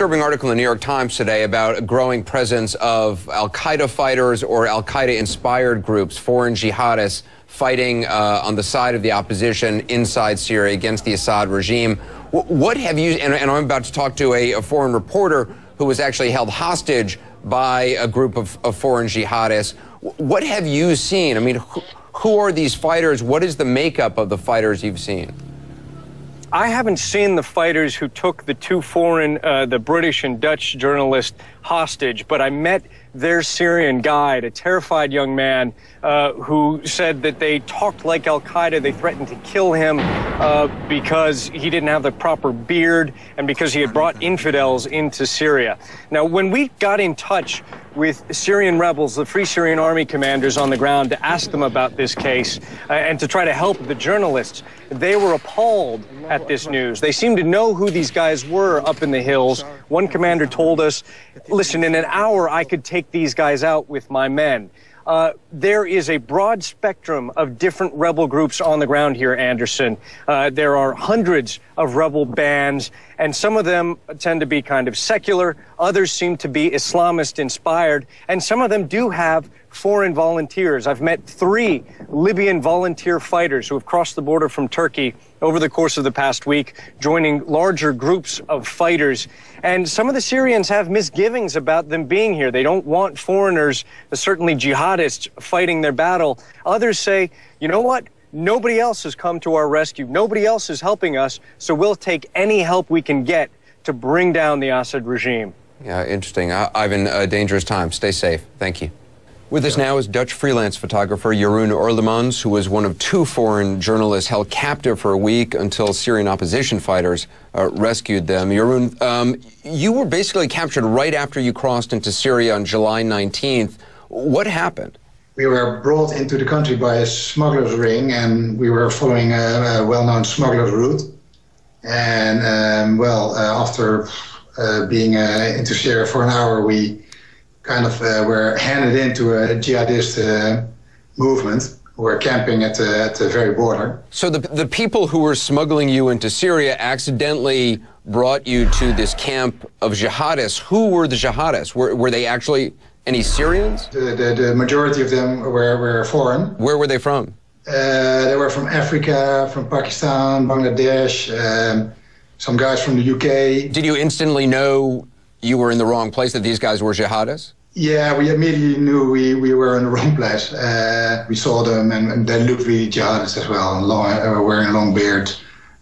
disturbing article in the New York Times today about a growing presence of Al Qaeda fighters or Al Qaeda inspired groups, foreign jihadists, fighting uh, on the side of the opposition inside Syria against the Assad regime. What have you, and, and I'm about to talk to a, a, foreign reporter who was actually held hostage by a group of, of foreign jihadists. What have you seen? I mean, who, who are these fighters? What is the makeup of the fighters you've seen? I haven't seen the fighters who took the two foreign, uh, the British and Dutch journalists hostage, but I met their Syrian guide, a terrified young man uh, who said that they talked like Al Qaeda. They threatened to kill him uh, because he didn't have the proper beard and because he had brought infidels into Syria. Now, when we got in touch with Syrian rebels, the Free Syrian Army commanders on the ground, to ask them about this case uh, and to try to help the journalists, they were appalled at this news. They seemed to know who these guys were up in the hills. One commander told us, listen, in an hour I could take these guys out with my men. Uh, there is a broad spectrum of different rebel groups on the ground here, Anderson. Uh, there are hundreds of rebel bands, and some of them tend to be kind of secular. Others seem to be Islamist inspired, and some of them do have foreign volunteers. I've met three Libyan volunteer fighters who have crossed the border from Turkey over the course of the past week, joining larger groups of fighters. And some of the Syrians have misgivings about them being here. They don't want foreigners, uh, certainly jihadists, fighting their battle. Others say, you know what? Nobody else has come to our rescue. Nobody else is helping us, so we'll take any help we can get to bring down the Assad regime. Yeah, interesting. I Ivan, a dangerous time. Stay safe. Thank you. With us now is Dutch freelance photographer Jeroen Oerlemans, who was one of two foreign journalists held captive for a week until Syrian opposition fighters uh, rescued them. Jeroen, um, you were basically captured right after you crossed into Syria on July 19th. What happened? We were brought into the country by a smuggler's ring, and we were following a, a well-known smuggler's route. And um, well, uh, after uh, being uh, into Syria for an hour, we kind of uh, were handed into a jihadist uh, movement who were camping at the, at the very border. So the, the people who were smuggling you into Syria accidentally brought you to this camp of jihadists. Who were the jihadists? Were, were they actually any Syrians? The, the, the majority of them were, were foreign. Where were they from? Uh, they were from Africa, from Pakistan, Bangladesh, um, some guys from the UK. Did you instantly know you were in the wrong place, that these guys were jihadists? Yeah, we immediately knew we, we were in the wrong place. Uh, we saw them and, and, they looked really jihadists as well, long, uh, wearing long beard,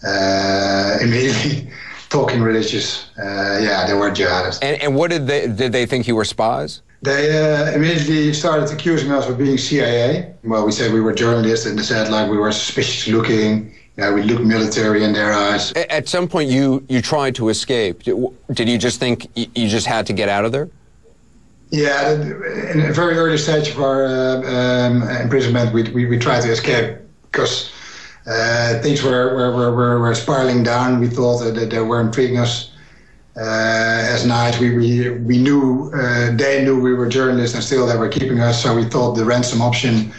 uh, immediately talking religious. Uh, yeah, they were jihadists. And, and what did they, did they think you were spies? They uh, immediately started accusing us of being CIA. Well, we said we were journalists and they said like we were suspicious looking yeah, we looked military in their eyes. At some point, you you tried to escape. Did you just think you just had to get out of there? Yeah, in a very early stage of our uh, um, imprisonment, we, we, we tried to escape because uh, things were, were, were, were, spiraling down. We thought that they weren't treating us uh, as nice. We, we, we knew, uh, they knew we were journalists and still they were keeping us. So we thought the ransom option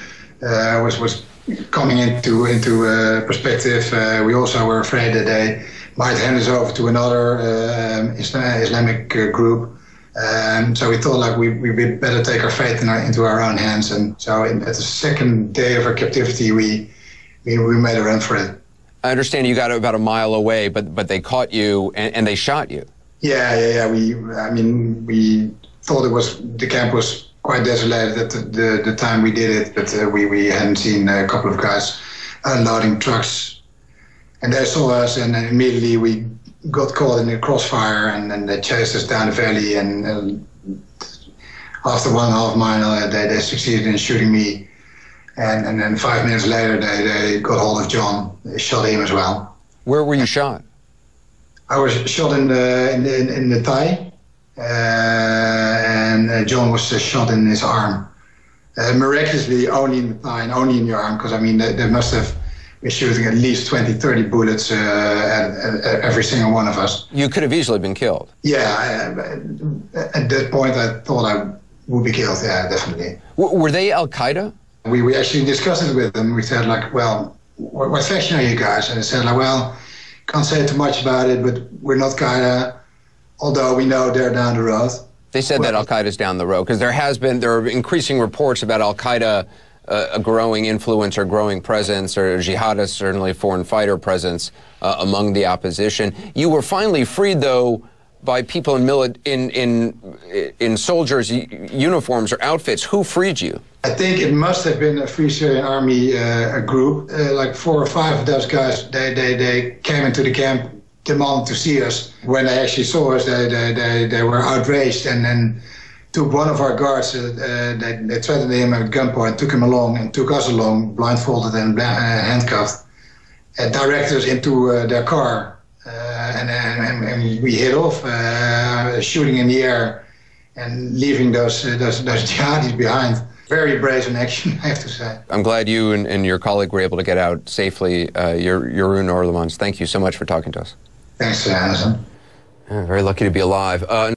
uh, was, was coming into into uh, perspective, we also were afraid that they might hand us over to another uh, Islamic group. Um, so we thought like we we better take our fate in our, into our own hands. And so in, at the second day of our captivity, we, we we made a run for it. I understand you got about a mile away, but but they caught you and, and they shot you. Yeah, yeah, yeah. We, I mean, we thought it was the camp was quite desolated at the, the, the time we did it, but uh, we, we hadn't seen a couple of guys unloading trucks. And they saw us, and immediately we got caught in the crossfire, and, and they chased us down the valley. And, and after one and a half mile, uh, they, they succeeded in shooting me. And, and then five minutes later, they, they got hold of John. They shot him as well. Where were you shot? I was shot in the in the, in the thigh. Uh, and uh, John was uh, shot in his arm. Uh, miraculously, only in the thigh and only in your arm, because I mean, they, they, must have shooting at least 20, 30 bullets uh, at, at, at, every single one of us. You could have easily been killed. Yeah, uh, at that point, I thought I would be killed. Yeah, definitely. W were they Al Qaeda? We, we actually discussed it with them. We said like, well, what, what faction are you guys? And they said like, well, can't say too much about it, but we're not Qaeda although we know they're down the road. They said well, that Al Qaeda's down the road because there has been there are increasing reports about Al Qaeda. A growing influence or growing presence or jihadists, certainly foreign fighter presence uh, among the opposition. You were finally freed, though, by people in, mili- in, in, in soldiers' uniforms or outfits. Who freed you? I think it must have been a Free Syrian Army uh, group. Uh, like four or five of those guys, they, they, they came into the camp demanding to see us. When they actually saw us, they, they, they, they were outraged and then took one of our guards, uh, they, they threatened him at gunpoint, took him along and took us along, blindfolded and uh, handcuffed, and directed us into uh, their car. Uh, and, and, and, we hit off, uh, shooting in the air and leaving those, those, those jihadis behind very brazen action, I have to say. I'm glad you and, and your colleague were able to get out safely. Uh, Jeroen Oerlemans, thank you so much for talking to us. Thanks, Anderson. Yeah, very lucky to be alive. Uh,